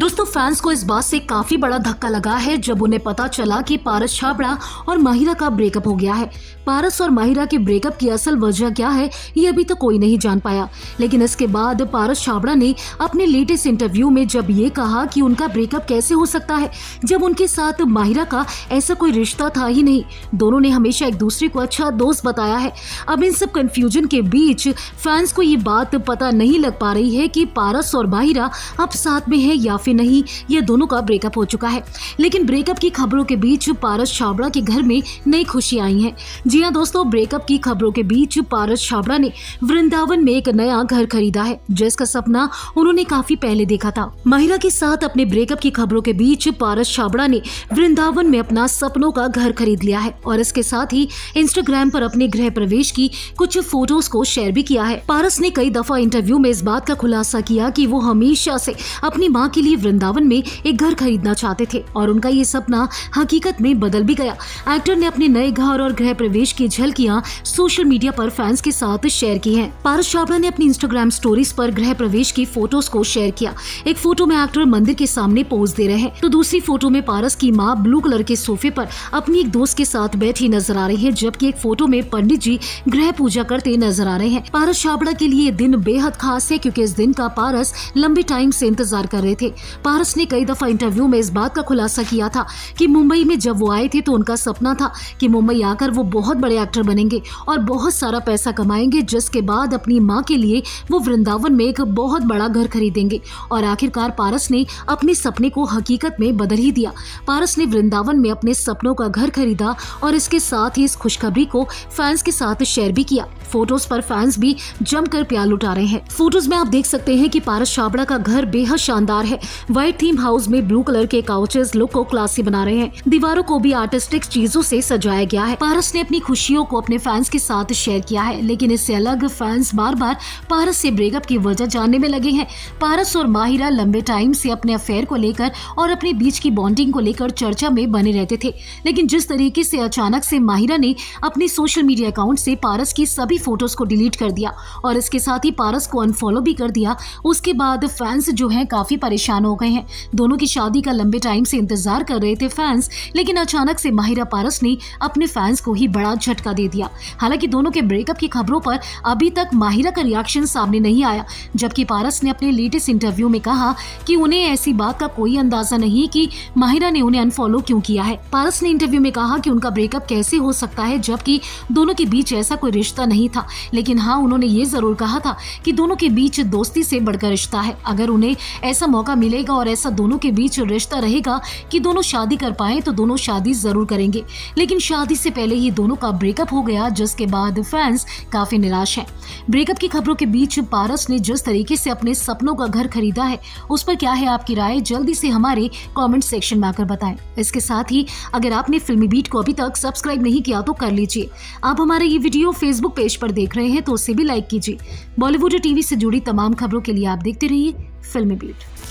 दोस्तों फैंस को इस बात से काफ़ी बड़ा धक्का लगा है जब उन्हें पता चला कि पारस छाबड़ा और माहिरा का ब्रेकअप हो गया है। पारस और माहिरा के ब्रेकअप की असल वजह क्या है, ये अभी तक तो कोई नहीं जान पाया। लेकिन इसके बाद पारस छाबड़ा ने अपने लेटेस्ट इंटरव्यू में जब ये कहा कि उनका ब्रेकअप कैसे हो सकता है, जब उनके साथ माहिरा का ऐसा कोई रिश्ता था ही नहीं, दोनों ने हमेशा एक दूसरे को अच्छा दोस्त बताया है। अब इन सब कंफ्यूजन के बीच फैंस को ये बात पता नहीं लग पा रही है कि पारस और माहिरा अब साथ में है या फिर नहीं, ये दोनों का ब्रेकअप हो चुका है। लेकिन ब्रेकअप की खबरों के बीच पारस छाबड़ा के घर में नई खुशी आई है। जी हाँ दोस्तों ब्रेकअप की खबरों के बीच पारस छाबड़ा ने वृंदावन में एक नया घर खरीदा है, जिसका सपना उन्होंने काफ़ी पहले देखा था। महिला के साथ अपने ब्रेकअप की खबरों के बीच पारस छाबड़ा ने वृंदावन में अपना सपनों का घर खरीद लिया है और इसके साथ ही इंस्टाग्राम पर अपने गृह प्रवेश की कुछ फ़ोटोज़ को शेयर भी किया है। पारस ने कई दफ़ा इंटरव्यू में इस बात का खुलासा किया कि वो हमेशा से अपनी माँ के लिए वृंदावन में एक घर खरीदना चाहते थे और उनका ये सपना हकीकत में बदल भी गया। एक्टर ने अपने नए घर और गृह प्रवेश की झलकियाँ सोशल मीडिया पर फैंस के साथ शेयर की है। पारस छाबड़ा ने अपनी इंस्टाग्राम स्टोरीज पर गृह प्रवेश की फ़ोटोज़ को शेयर किया। एक फ़ोटो में एक्टर मंदिर के सामने पोज दे रहे हैं। तो दूसरी फ़ोटो में पारस की माँ ब्लू कलर के सोफे पर अपनी एक दोस्त के साथ बैठी नज़र आ रही है, जबकि एक फ़ोटो में पंडित जी गृह पूजा करते नज़र आ रहे हैं। पारस छाबड़ा के लिए दिन बेहद खास है, क्योंकि इस दिन का पारस लंबे टाइम से इंतज़ार कर रहे थे। पारस ने कई दफ़ा इंटरव्यू में इस बात का खुलासा किया था कि मुंबई में जब वो आए थे तो उनका सपना था कि मुंबई आकर वो बहुत बड़े एक्टर बनेंगे और बहुत सारा पैसा कमाएँगे, जिसके बाद अपनी माँ के लिए वो वृंदावन में एक बहुत बड़ा घर खरीदेंगे। और आखिरकार पारस ने अपने सपने को हकीकत में बदल ही दिया। पारस ने वृंदावन में अपने सपनों का घर खरीदा और इसके साथ ही इस खुशखबरी को फैंस के साथ शेयर भी किया। फ़ोटोज़ पर फैंस भी जमकर प्यार लुटा रहे हैं। फ़ोटोज़ में आप देख सकते हैं कि पारस छाबड़ा का घर बेहद शानदार है। व्हाइट थीम हाउस में ब्लू कलर के काउचेस लुक को क्लासी बना रहे हैं। दीवारों को भी आर्टिस्टिक चीज़ों से सजाया गया है। पारस ने अपनी खुशियों को अपने फैंस के साथ शेयर किया है, लेकिन इससे अलग फैंस बार बार पारस से ब्रेकअप की वजह जानने में लगे हैं। पारस और माहिरा लंबे टाइम से अपने अफेयर को लेकर और अपने बीच की बॉन्डिंग को लेकर चर्चा में बने रहते थे। लेकिन जिस तरीके से अचानक से माहिरा ने अपने सोशल मीडिया अकाउंट से पारस की सभी फ़ोटोज़ को डिलीट कर दिया और इसके साथ ही पारस को अनफॉलो भी कर दिया, उसके बाद फैंस जो हैं काफ़ी परेशान हो गए हैं। दोनों की शादी का लंबे टाइम से इंतज़ार कर रहे थे फैंस लेकिन अचानक से माहिरा पारस ने अपने फैंस को ही बड़ा झटका दे दिया। हालाँकि दोनों के ब्रेकअप की खबरों पर अभी तक माहिरा का रिएक्शन सामने नहीं आया, जबकि पारस ने अपने लेटेस्ट इंटरव्यू में कहा कि उन्हें ऐसी बात का कोई अंदाज़ा नहीं कि माहिरा ने उन्हें अनफॉलो क्यों किया है। पारस ने इंटरव्यू में कहा कि उनका ब्रेकअप कैसे हो सकता है, जबकि दोनों के बीच ऐसा कोई रिश्ता नहीं था। लेकिन हाँ उन्होंने ये ज़रूर कहा था कि दोनों के बीच दोस्ती से बढ़कर रिश्ता है। अगर उन्हें ऐसा मौका मिलेगा और ऐसा दोनों के बीच रिश्ता रहेगा कि दोनों शादी कर पाए तो दोनों शादी ज़रूर करेंगे। लेकिन शादी से पहले ही दोनों का ब्रेकअप हो गया, जिसके बाद फैंस काफ़ी निराश हैं। ब्रेकअप की खबरों के बीच पारस ने जिस तरीके से अपने सपनों का घर खरीदा है, उस पर क्या है आपकी राय? जल्दी से हमारे कमेंट सेक्शन में आकर बताएँ। इसके साथ ही, अगर आपने फिल्मी बीट को अभी तक सब्सक्राइब नहीं किया तो कर लीजिए। आप हमारे ये वीडियो फेसबुक पेज पर देख रहे हैं तो उसे भी लाइक कीजिए। बॉलीवुड टीवी से जुड़ी तमाम खबरों के लिए आप देखते रहिए फिल्मी बीट।